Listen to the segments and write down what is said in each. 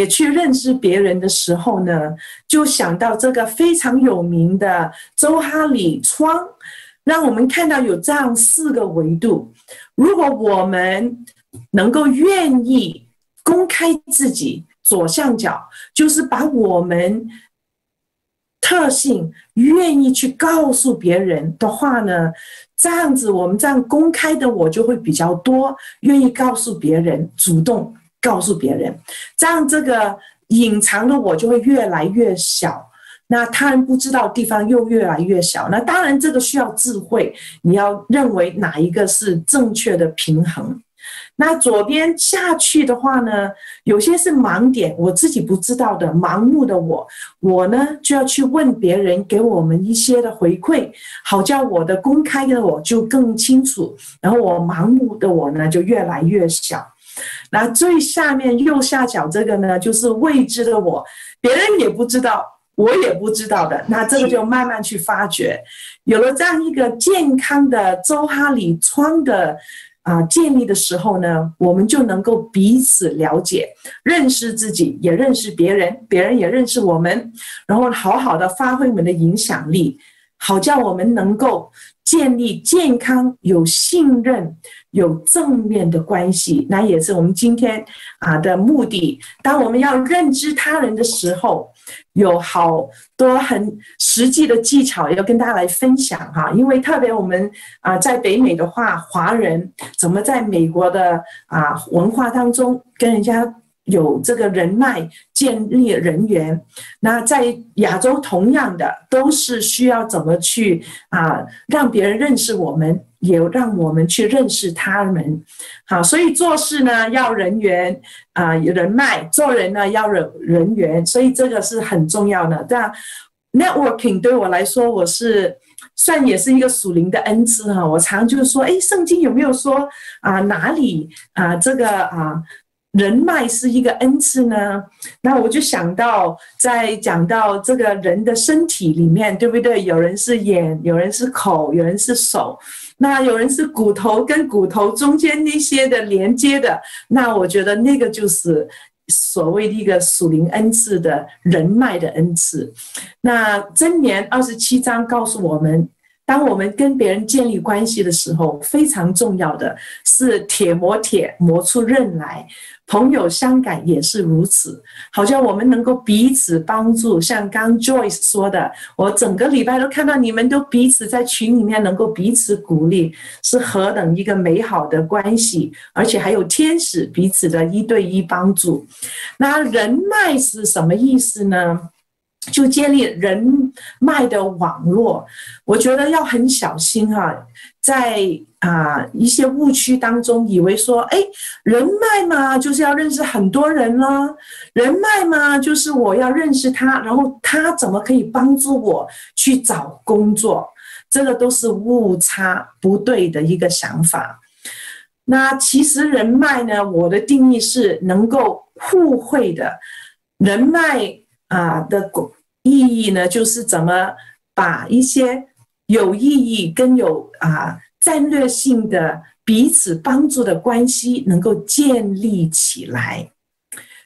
也去认识别人的时候呢，就想到这个非常有名的周哈里窗，让我们看到有这样四个维度。如果我们能够愿意公开自己，左上角就是把我们特性愿意去告诉别人的话呢。这样子，我们这样公开的我就会比较多，愿意告诉别人，主动告诉别人，这样这个隐藏的我就会越来越小，那他人不知道地方又越来越小。那当然这个需要智慧，你要认为哪一个是正确的平衡。那左边下去的话呢，有些是盲点，我自己不知道的，盲目的我，我呢就要去问别人，给我们一些的回馈，好叫我的公开的我就更清楚，然后我盲目的我呢就越来越小。那最下面右下角这个呢，就是未知的我，别人也不知道，我也不知道的，那这个就慢慢去发掘，有了这样一个健康的周哈里窗的。啊，建立的时候呢，我们就能够彼此了解、认识自己，也认识别人，别人也认识我们，然后好好的发挥我们的影响力，好叫我们能够建立健康、有信任、有正面的关系。那也是我们今天啊的目的。当我们要认知他人的时候。有好多很实际的技巧要跟大家来分享哈，因为特别我们啊在北美的话，华人怎么在美国的啊文化当中跟人家有这个人脉建立人员，那在亚洲同样的都是需要怎么去啊让别人认识我们。也让我们去认识他们，好，所以做事呢要人缘啊，有人脉；做人呢要人人缘，所以这个是很重要的。但 networking 对我来说，我是算也是一个属灵的恩赐哈。我常就是说，哎，圣经有没有说啊哪里啊这个啊？人脉是一个恩赐呢，那我就想到，在讲到这个人的身体里面，对不对？有人是眼，有人是口，有人是手，那有人是骨头跟骨头中间那些的连接的，那我觉得那个就是所谓的一个属灵恩赐的人脉的恩赐。那真言二十七章告诉我们。当我们跟别人建立关系的时候，非常重要的是铁磨铁，磨出刃来。朋友相感也是如此，好像我们能够彼此帮助。像刚 Joyce 说的，我整个礼拜都看到你们都彼此在群里面能够彼此鼓励，是何等一个美好的关系，而且还有天使彼此的一对一帮助。那人脉是什么意思呢？就建立人脉的网络，我觉得要很小心哈，在啊一些误区当中，以为说，哎，人脉嘛就是要认识很多人了，人脉嘛就是我要认识他，然后他怎么可以帮助我去找工作？这个都是误差不对的一个想法。那其实人脉呢，我的定义是能够互惠的人脉。啊的意义呢，就是怎么把一些有意义跟有啊战略性的彼此帮助的关系能够建立起来。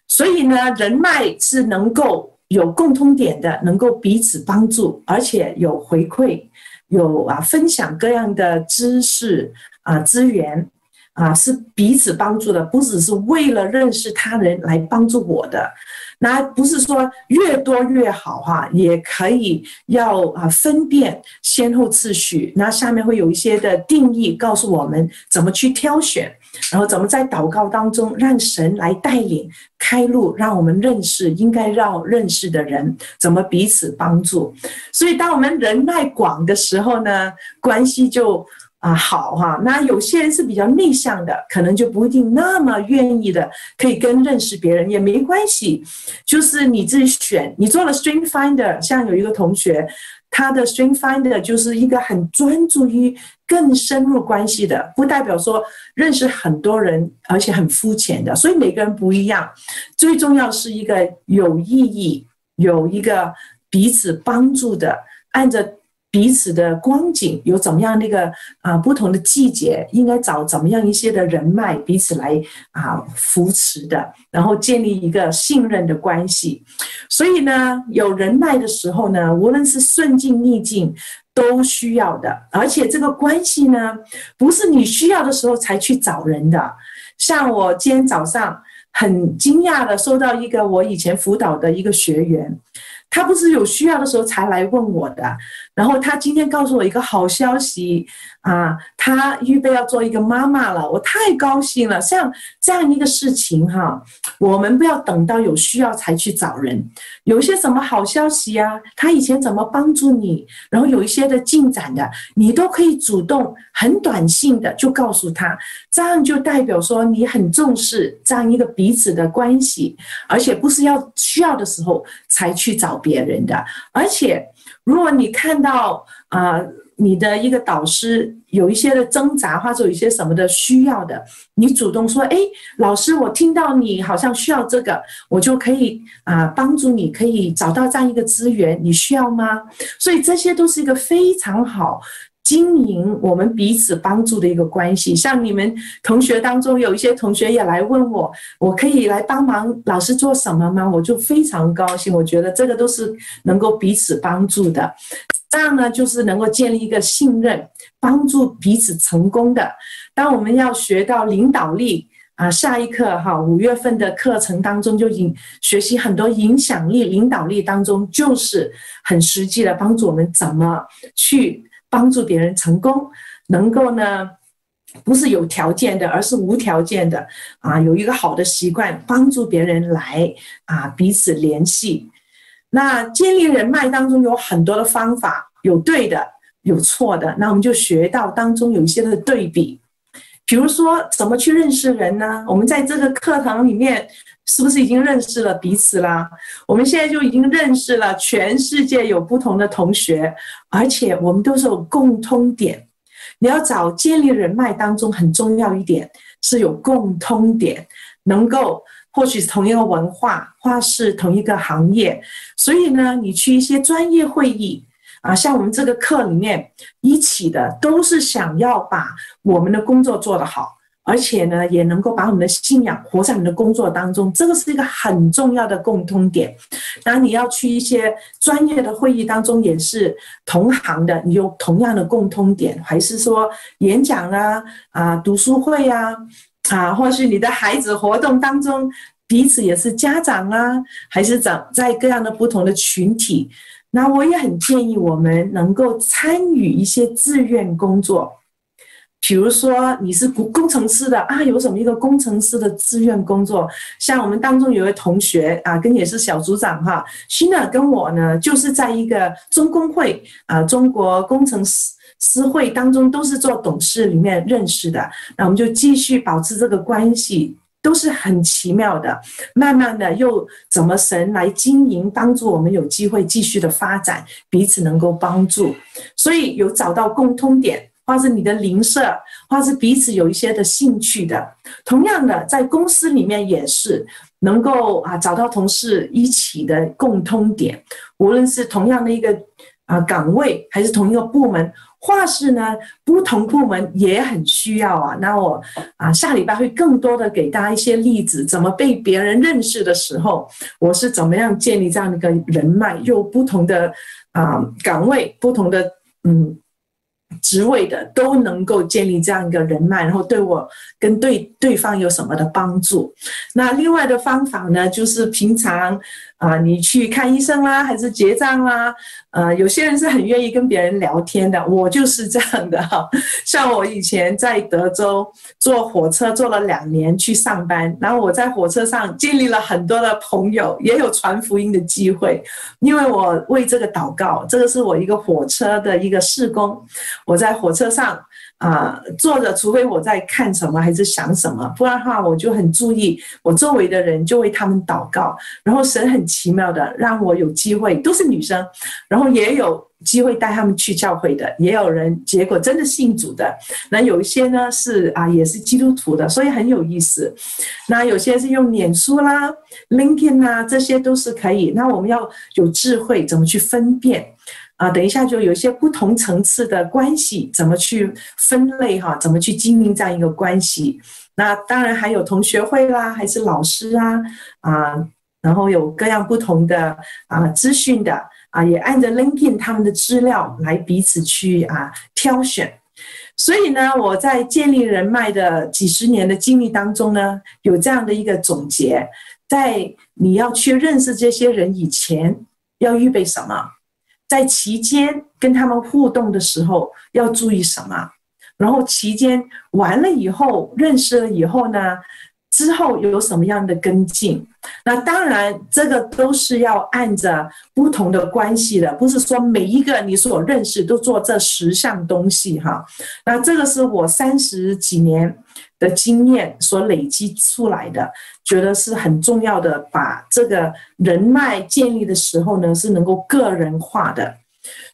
所以呢，人脉是能够有共通点的，能够彼此帮助，而且有回馈，有啊分享各样的知识啊资源。啊，是彼此帮助的，不只是为了认识他人来帮助我的。那不是说越多越好哈，也可以要啊分辨先后次序。那下面会有一些的定义，告诉我们怎么去挑选，然后怎么在祷告当中让神来带领开路，让我们认识应该要认识的人，怎么彼此帮助。所以，当我们人脉广的时候呢，关系就。啊，好哈，那有些人是比较内向的，可能就不一定那么愿意的，可以跟认识别人也没关系，就是你自己选。你做了 String Finder，像有一个同学，他的 String Finder 就是一个很专注于更深入关系的，不代表说认识很多人，而且很肤浅的。所以每个人不一样，最重要是一个有意义，有一个彼此帮助的，按着。彼此的光景有怎么样那个啊不同的季节，应该找怎么样一些的人脉彼此来啊扶持的，然后建立一个信任的关系。所以呢，有人脉的时候呢，无论是顺境逆境都需要的，而且这个关系呢，不是你需要的时候才去找人的。像我今天早上。很惊讶的收到一个我以前辅导的一个学员，他不是有需要的时候才来问我的，然后他今天告诉我一个好消息。啊，他预备要做一个妈妈了，我太高兴了。像这样一个事情哈，我们不要等到有需要才去找人。有一些什么好消息啊，他以前怎么帮助你，然后有一些的进展的，你都可以主动很短信的就告诉他，这样就代表说你很重视这样一个彼此的关系，而且不是要需要的时候才去找别人的。而且如果你看到啊。你的一个导师有一些的挣扎，或者有一些什么的需要的，你主动说：“哎，老师，我听到你好像需要这个，我就可以啊帮助你，可以找到这样一个资源，你需要吗？”所以这些都是一个非常好经营我们彼此帮助的一个关系。像你们同学当中有一些同学也来问我，我可以来帮忙老师做什么吗？我就非常高兴，我觉得这个都是能够彼此帮助的。这样呢，就是能够建立一个信任，帮助彼此成功的。当我们要学到领导力啊，下一课哈，五月份的课程当中就影学习很多影响力、领导力当中，就是很实际的帮助我们怎么去帮助别人成功，能够呢，不是有条件的，而是无条件的啊，有一个好的习惯，帮助别人来啊彼此联系。那建立人脉当中有很多的方法，有对的，有错的。那我们就学到当中有一些的对比，比如说怎么去认识人呢？我们在这个课堂里面是不是已经认识了彼此啦？我们现在就已经认识了全世界有不同的同学，而且我们都是有共通点。你要找建立人脉当中很重要一点是有共通点，能够。或许是同一个文化，或是同一个行业，所以呢，你去一些专业会议啊，像我们这个课里面一起的，都是想要把我们的工作做得好，而且呢，也能够把我们的信仰活在我们的工作当中，这个是一个很重要的共通点。然你要去一些专业的会议当中，也是同行的，你有同样的共通点，还是说演讲啊啊读书会啊。啊，或许你的孩子活动当中，彼此也是家长啊，还是长在各样的不同的群体。那我也很建议我们能够参与一些志愿工作，比如说你是工工程师的啊，有什么一个工程师的志愿工作？像我们当中有位同学啊，跟也是小组长哈，新的跟我呢，就是在一个中工会啊，中国工程师。私会当中都是做董事里面认识的，那我们就继续保持这个关系，都是很奇妙的。慢慢的又怎么神来经营，帮助我们有机会继续的发展，彼此能够帮助。所以有找到共通点，或是你的邻舍，或是彼此有一些的兴趣的。同样的，在公司里面也是能够啊找到同事一起的共通点，无论是同样的一个啊岗位，还是同一个部门。或是呢，不同部门也很需要啊。那我啊，下礼拜会更多的给大家一些例子，怎么被别人认识的时候，我是怎么样建立这样的一个人脉，又不同的啊岗位，不同的嗯。职位的都能够建立这样一个人脉，然后对我跟对对方有什么的帮助？那另外的方法呢，就是平常啊，你去看医生啦，还是结账啦，呃，有些人是很愿意跟别人聊天的，我就是这样的哈。像我以前在德州坐火车坐了两年去上班，然后我在火车上建立了很多的朋友，也有传福音的机会，因为我为这个祷告，这个是我一个火车的一个事工。我在火车上啊坐着，除非我在看什么还是想什么，不然的话我就很注意我周围的人，就为他们祷告。然后神很奇妙的让我有机会，都是女生，然后也有机会带他们去教会的，也有人结果真的信主的。那有一些呢是啊也是基督徒的，所以很有意思。那有些是用脸书啦、LinkedIn 啊，这些都是可以。那我们要有智慧，怎么去分辨？啊，等一下就有一些不同层次的关系怎么去分类哈，怎么去经营这样一个关系。那当然还有同学会啦，还是老师啊啊，然后有各样不同的啊资讯的啊，也按着 LinkedIn 他们的资料来彼此去啊挑选。所以呢，我在建立人脉的几十年的经历当中呢，有这样的一个总结：在你要去认识这些人以前，要预备什么？在期间跟他们互动的时候要注意什么？然后期间完了以后，认识了以后呢？之后有什么样的跟进？那当然，这个都是要按着不同的关系的，不是说每一个你所认识都做这十项东西哈。那这个是我三十几年的经验所累积出来的，觉得是很重要的。把这个人脉建立的时候呢，是能够个人化的。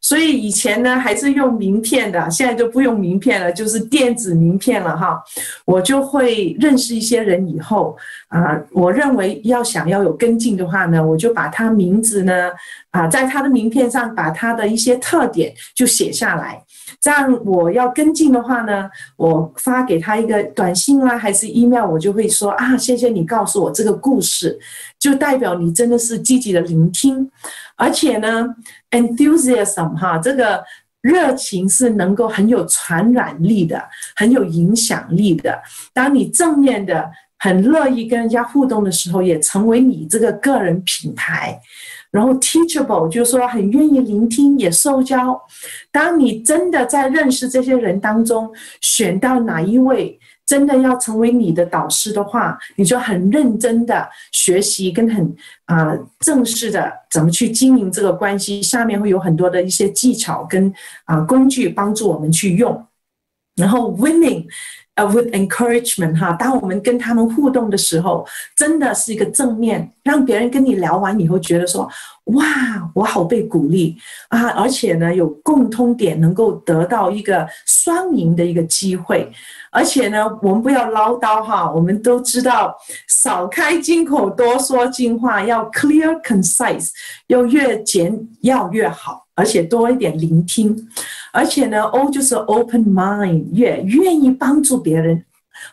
所以以前呢还是用名片的，现在就不用名片了，就是电子名片了哈。我就会认识一些人以后啊，我认为要想要有跟进的话呢，我就把他名字呢啊，在他的名片上把他的一些特点就写下来。这样我要跟进的话呢，我发给他一个短信啦，还是 email，我就会说啊，谢谢你告诉我这个故事，就代表你真的是积极的聆听，而且呢，enthusiasm 什么哈，这个热情是能够很有传染力的，很有影响力的。当你正面的、很乐意跟人家互动的时候，也成为你这个个人品牌。然后 teachable 就是说很愿意聆听，也受教。当你真的在认识这些人当中，选到哪一位真的要成为你的导师的话，你就很认真的学习，跟很啊正式的怎么去经营这个关系。下面会有很多的一些技巧跟啊工具帮助我们去用。然后 winning。With encouragement 哈，当我们跟他们互动的时候，真的是一个正面，让别人跟你聊完以后觉得说，哇，我好被鼓励啊！而且呢，有共通点，能够得到一个双赢的一个机会。而且呢，我们不要唠叨哈，我们都知道，少开金口，多说金话，要 clear concise，要越简要越好，而且多一点聆听。而且呢，O 就是 open mind，越愿意帮助别人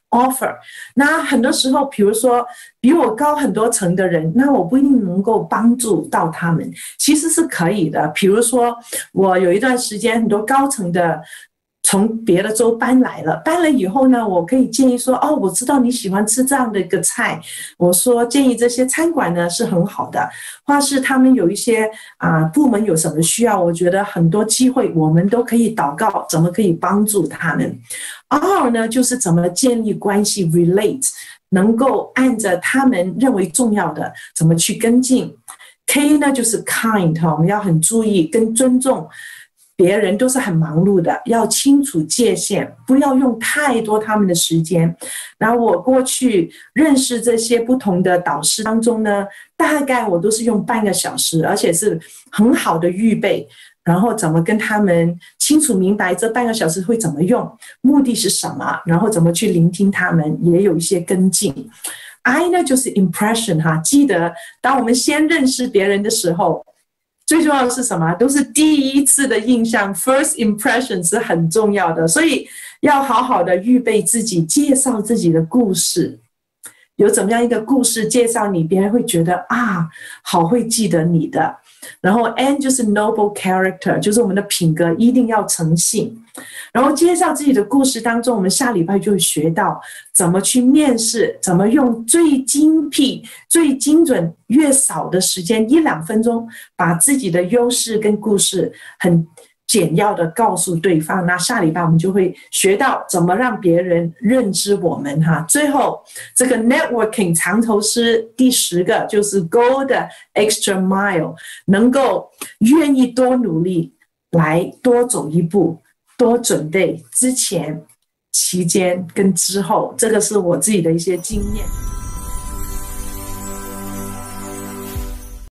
，offer。那很多时候，比如说比我高很多层的人，那我不一定能够帮助到他们，其实是可以的。比如说，我有一段时间很多高层的。从别的州搬来了，搬了以后呢，我可以建议说，哦，我知道你喜欢吃这样的一个菜，我说建议这些餐馆呢是很好的，或是他们有一些啊部门有什么需要，我觉得很多机会我们都可以祷告，怎么可以帮助他们。二呢就是怎么建立关系，relate，能够按着他们认为重要的怎么去跟进。K 呢就是 kind，我们要很注意跟尊重。别人都是很忙碌的，要清楚界限，不要用太多他们的时间。然后我过去认识这些不同的导师当中呢，大概我都是用半个小时，而且是很好的预备，然后怎么跟他们清楚明白这半个小时会怎么用，目的是什么，然后怎么去聆听他们，也有一些跟进。I 呢就是 impression 哈，记得当我们先认识别人的时候。最重要的是什么？都是第一次的印象，first impression 是很重要的，所以要好好的预备自己，介绍自己的故事，有怎么样一个故事介绍你，别人会觉得啊，好会记得你的。然后 N 就是 noble character，就是我们的品格一定要诚信。然后介绍自己的故事当中，我们下礼拜就会学到怎么去面试，怎么用最精辟、最精准、越少的时间一两分钟，把自己的优势跟故事很。简要的告诉对方，那下礼拜我们就会学到怎么让别人认知我们哈。最后这个 networking 长头诗第十个就是 go the extra mile，能够愿意多努力来多走一步，多准备之前、期间跟之后，这个是我自己的一些经验。